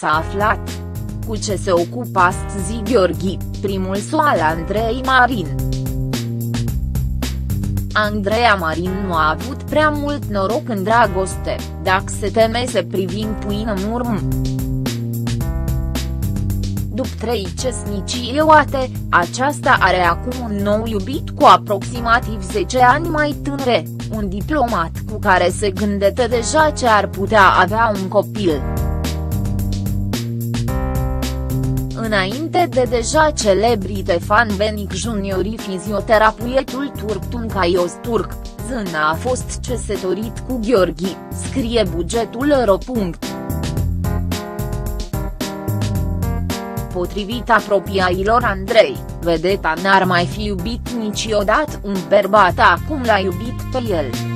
S-a aflat. Cu ce se ocupă astăzi Gheorghi, primul soal Andrei Marin. Andreea Marin nu a avut prea mult noroc în dragoste, dacă se temese privind puină în urmă. După trei cesnicii eroate, aceasta are acum un nou iubit cu aproximativ 10 ani mai tânre, un diplomat cu care se gândește deja ce ar putea avea un copil. Înainte de deja celebrite fan Benic Juniori fizioterapeutul turc Tuncaios Turc, Zâna a fost cesătorit cu Gheorghi, scrie bugetul ro. Potrivit apropiailor Andrei, vedeta n-ar mai fi iubit niciodată un bărbat acum l-a iubit pe el.